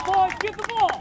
ball, boys. Get the ball.